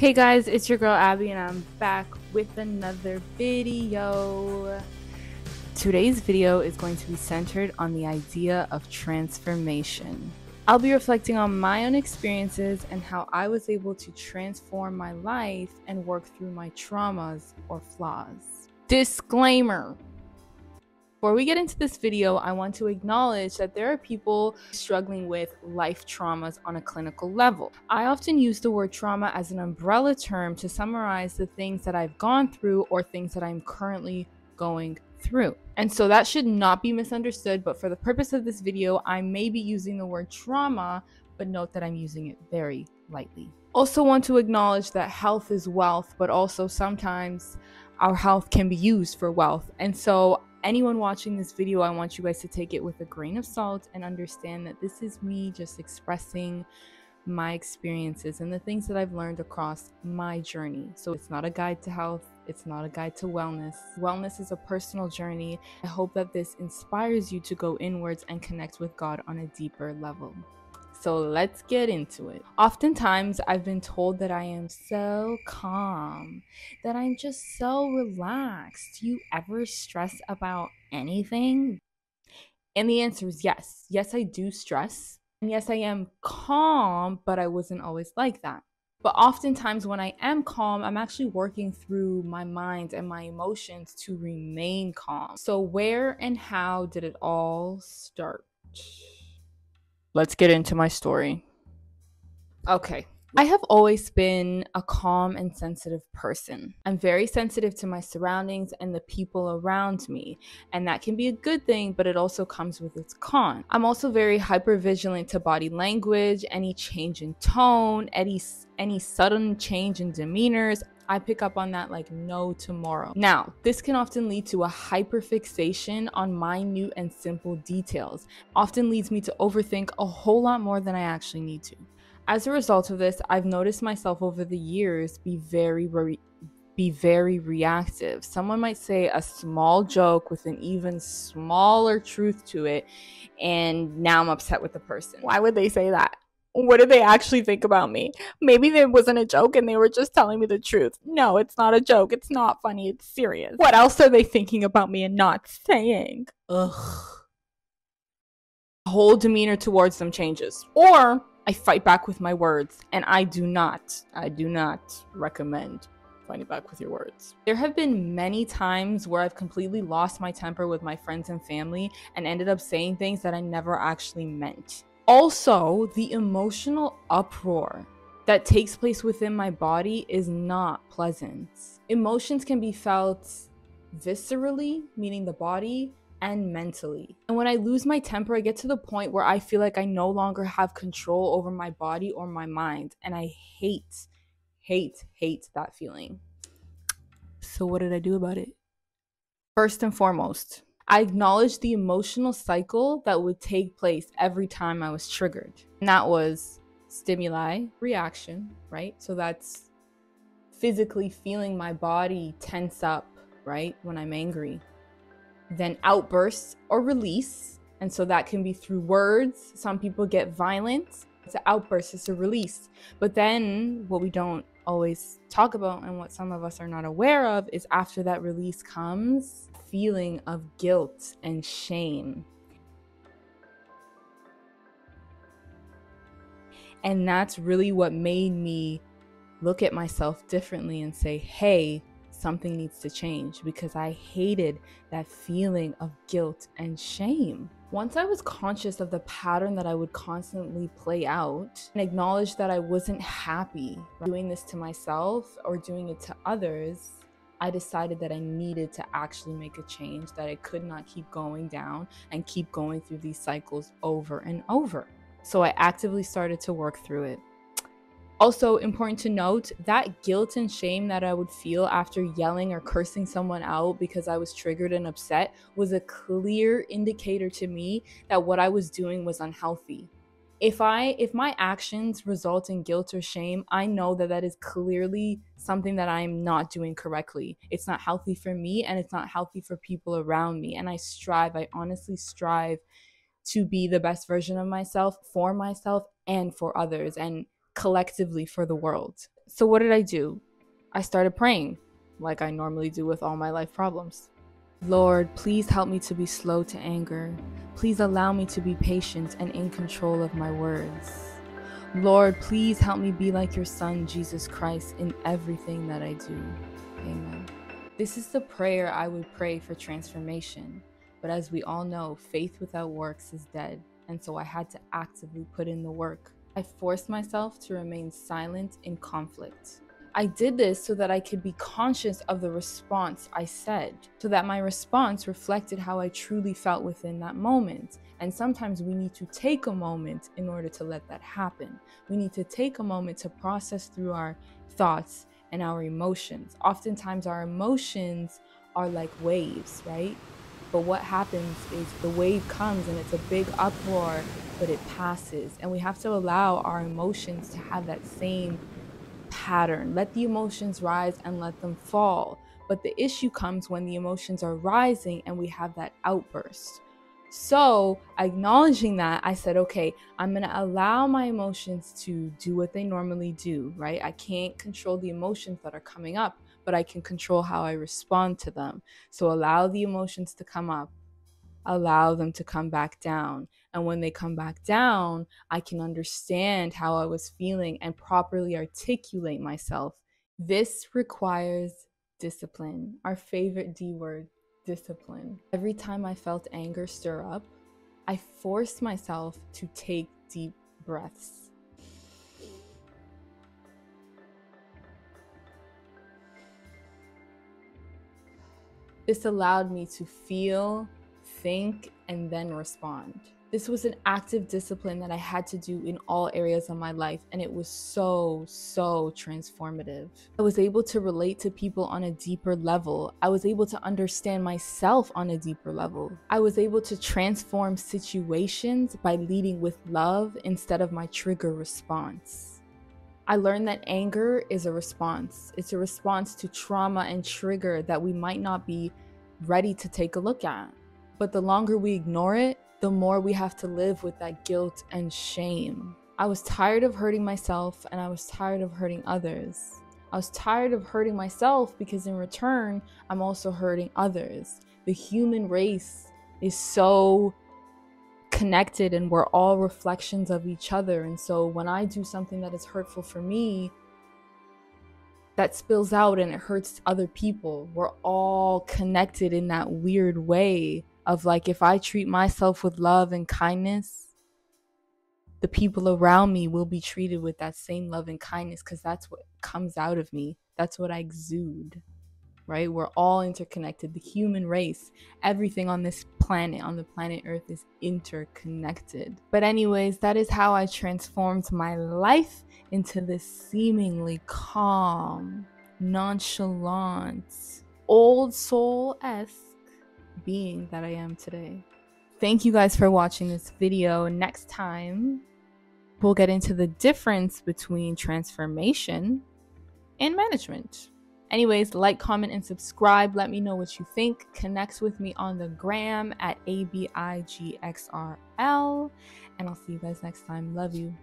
Hey guys, it's your girl Abi, and I'm back with another video. Today's video is going to be centered on the idea of transformation. I'll be reflecting on my own experiences and how I was able to transform my life and work through my traumas or flaws. Disclaimer before we get into this video, I want to acknowledge that there are people struggling with life traumas on a clinical level. I often use the word trauma as an umbrella term to summarize the things that I've gone through or things that I'm currently going through. And so that should not be misunderstood, but for the purpose of this video, I may be using the word trauma, but note that I'm using it very lightly. Also, want to acknowledge that health is wealth, but also sometimes our health can be used for wealth. And so anyone watching this video, I want you guys to take it with a grain of salt and understand that this is me just expressing my experiences and the things that I've learned across my journey. So it's not a guide to health, it's not a guide to wellness. Wellness is a personal journey. I hope that this inspires you to go inwards and connect with God on a deeper level. So let's get into it. Oftentimes, I've been told that I am so calm, that I'm just so relaxed. Do you ever stress about anything? And the answer is yes. Yes, I do stress. And yes, I am calm, but I wasn't always like that. But oftentimes, when I am calm, I'm actually working through my mind and my emotions to remain calm. So, where and how did it all start? Let's get into my story. Okay. I have always been a calm and sensitive person. I'm very sensitive to my surroundings and the people around me, and that can be a good thing, but it also comes with its con. I'm also very hyper vigilant to body language, any change in tone, any any sudden change in demeanors. I pick up on that like no tomorrow. Now, this can often lead to a hyperfixation on minute and simple details, often leads me to overthink a whole lot more than I actually need to. As a result of this, I've noticed myself over the years be very re- be very reactive. Someone might say a small joke with an even smaller truth to it, and now I'm upset with the person. Why would they say that? what did they actually think about me? Maybe it wasn't a joke and they were just telling me the truth. No, it's not a joke. It's not funny. It's serious. What else are they thinking about me and not saying? Ugh. Whole demeanor towards them changes. Or I fight back with my words, and I do not, I do not recommend fighting back with your words. There have been many times where I've completely lost my temper with my friends and family and ended up saying things that I never actually meant also, the emotional uproar that takes place within my body is not pleasant. Emotions can be felt viscerally, meaning the body, and mentally. And when I lose my temper, I get to the point where I feel like I no longer have control over my body or my mind. And I hate, hate, hate that feeling. So, what did I do about it? First and foremost, I acknowledged the emotional cycle that would take place every time I was triggered. And that was stimuli, reaction, right? So that's physically feeling my body tense up, right? When I'm angry. Then outbursts or release. And so that can be through words. Some people get violent. It's an outburst, it's a release. But then what we don't always talk about and what some of us are not aware of is after that release comes feeling of guilt and shame. And that's really what made me look at myself differently and say, hey, something needs to change because I hated that feeling of guilt and shame. Once I was conscious of the pattern that I would constantly play out and acknowledged that I wasn't happy doing this to myself or doing it to others, I decided that I needed to actually make a change, that I could not keep going down and keep going through these cycles over and over. So I actively started to work through it. Also, important to note that guilt and shame that I would feel after yelling or cursing someone out because I was triggered and upset was a clear indicator to me that what I was doing was unhealthy. If i if my actions result in guilt or shame i know that that is clearly something that i'm not doing correctly. It's not healthy for me and it's not healthy for people around me. And i strive i honestly strive to be the best version of myself for myself and for others. And collectively for the world. So, what did I do? I started praying, like I normally do with all my life problems. Lord, please help me to be slow to anger. Please allow me to be patient and in control of my words. Lord, please help me be like your Son, Jesus Christ, in everything that I do. Amen. This is the prayer I would pray for transformation. But as we all know, faith without works is dead. And so I had to actively put in the work. I forced myself to remain silent in conflict. I did this so that I could be conscious of the response I said, so that my response reflected how I truly felt within that moment. And sometimes we need to take a moment in order to let that happen. We need to take a moment to process through our thoughts and our emotions. Oftentimes, our emotions are like waves, right? But what happens is the wave comes and it's a big uproar, but it passes. And we have to allow our emotions to have that same pattern. Let the emotions rise and let them fall. But the issue comes when the emotions are rising and we have that outburst. So, acknowledging that, I said, okay, I'm going to allow my emotions to do what they normally do, right? I can't control the emotions that are coming up, but I can control how I respond to them. So, allow the emotions to come up, allow them to come back down. And when they come back down, I can understand how I was feeling and properly articulate myself. This requires discipline, our favorite D word discipline. Every time I felt anger stir up, I forced myself to take deep breaths. This allowed me to feel, think, and then respond. This was an active discipline that I had to do in all areas of my life, and it was so, so transformative. I was able to relate to people on a deeper level. I was able to understand myself on a deeper level. I was able to transform situations by leading with love instead of my trigger response. I learned that anger is a response. It's a response to trauma and trigger that we might not be ready to take a look at. But the longer we ignore it, the more we have to live with that guilt and shame. I was tired of hurting myself and I was tired of hurting others. I was tired of hurting myself because in return, I'm also hurting others. The human race is so connected and we're all reflections of each other. And so when I do something that is hurtful for me, that spills out and it hurts other people. We're all connected in that weird way of like if I treat myself with love and kindness, the people around me will be treated with that same love and kindness because that's what comes out of me. That's what I exude, right? We're all interconnected. The human race, everything on this planet, on the planet Earth, is interconnected. But, anyways, that is how I transformed my life into this seemingly calm, nonchalant, old soul esque being that I am today. Thank you guys for watching this video. Next time, we'll get into the difference between transformation and management. Anyways, like, comment, and subscribe. Let me know what you think. Connect with me on the gram at ABIGXRL. And I'll see you guys next time. Love you.